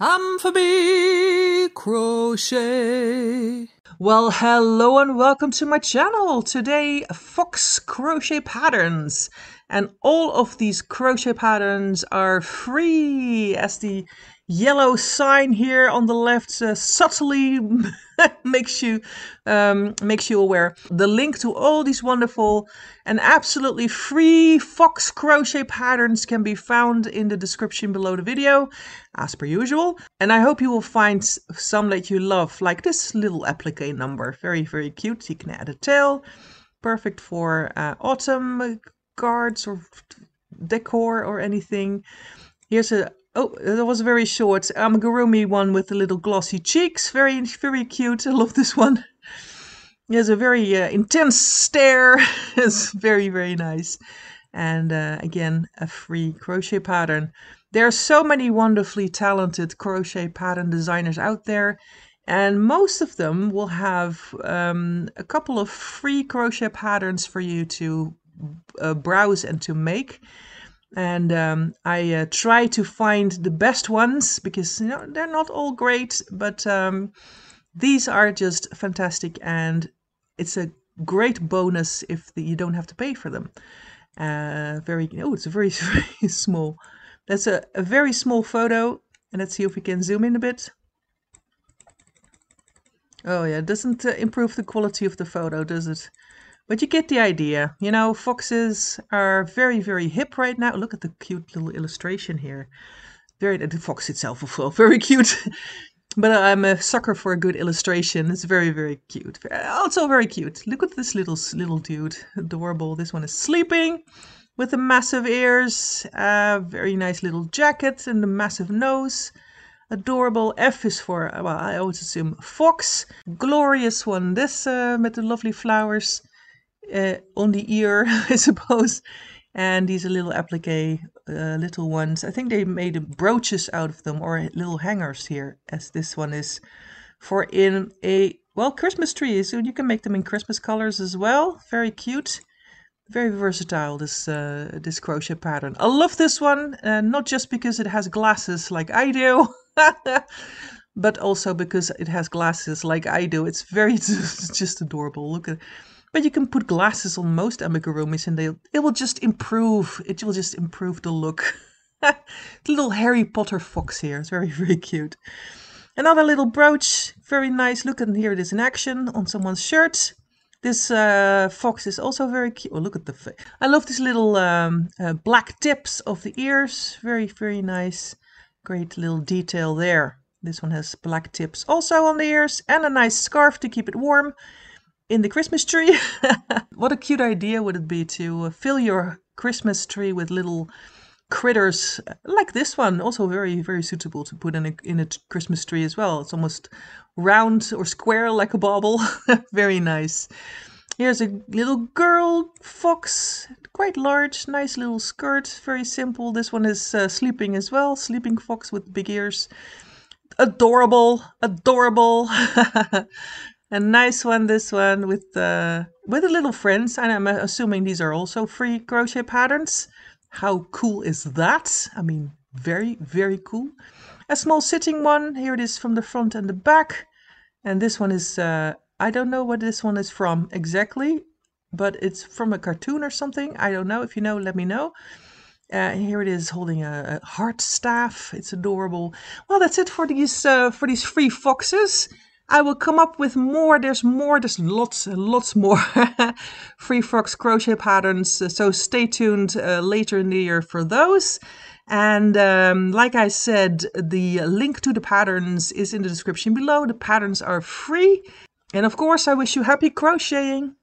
Amvabe Crochet. Well, hello and welcome to my channel. Today, Fox Crochet Patterns. And all of these crochet patterns are free as the yellow sign here on the left uh, subtly makes you um, makes you aware. The link to all these wonderful and absolutely free fox crochet patterns can be found in the description below the video, as per usual. And I hope you will find some that you love, like this little applique number. Very, very cute. You can add a tail. Perfect for uh, autumn cards or decor or anything. Here's a Oh, that was a very short. Amigurumi one with the little glossy cheeks. Very, very cute. I love this one. He has a very uh, intense stare. it's very, very nice. And uh, again, a free crochet pattern. There are so many wonderfully talented crochet pattern designers out there. And most of them will have um, a couple of free crochet patterns for you to uh, browse and to make and um, I uh, try to find the best ones because you know they're not all great, but um, these are just fantastic, and it's a great bonus if the, you don't have to pay for them. Uh, very oh, it's a very very small. That's a, a very small photo, and let's see if we can zoom in a bit. Oh yeah, it doesn't uh, improve the quality of the photo, does it? But you get the idea. You know, foxes are very, very hip right now. Look at the cute little illustration here. Very, the fox itself is very cute. but I'm a sucker for a good illustration. It's very, very cute. Also very cute. Look at this little little dude. Adorable. This one is sleeping with the massive ears. Uh, very nice little jacket and the massive nose. Adorable. F is for, well, I always assume fox. Glorious one. This uh, with the lovely flowers uh, on the ear, I suppose. And these are little applique, uh, little ones. I think they made brooches out of them or little hangers here, as this one is for in a, well, Christmas tree. So you can make them in Christmas colors as well. Very cute. Very versatile, this uh, this crochet pattern. I love this one, uh, not just because it has glasses like I do, but also because it has glasses like I do. It's very, it's just adorable. Look at but you can put glasses on most amigurumis and they it will just improve. It will just improve the look. little Harry Potter fox here. It's very, very cute. Another little brooch. Very nice. Look, and here it is in action on someone's shirt. This uh, fox is also very cute. Oh, look at the face. I love these little um, uh, black tips of the ears. Very, very nice. Great little detail there. This one has black tips also on the ears and a nice scarf to keep it warm in the Christmas tree. what a cute idea would it be to fill your Christmas tree with little critters like this one also very very suitable to put in a, in a christmas tree as well. It's almost round or square like a bauble. Very nice. Here's a little girl fox quite large nice little skirt very simple. This one is uh, sleeping as well sleeping fox with big ears. Adorable adorable A nice one, this one, with uh, with the little friends. And I'm assuming these are also free crochet patterns. How cool is that? I mean, very, very cool. A small sitting one. Here it is from the front and the back. And this one is, uh, I don't know what this one is from exactly, but it's from a cartoon or something. I don't know. If you know, let me know. Uh, here it is holding a, a, heart staff. It's adorable. Well, that's it for these uh, for these free foxes. I will come up with more. There's more. There's lots and lots more Free Fox crochet patterns. So stay tuned uh, later in the year for those. And um, like I said, the link to the patterns is in the description below. The patterns are free. And of course, I wish you happy crocheting.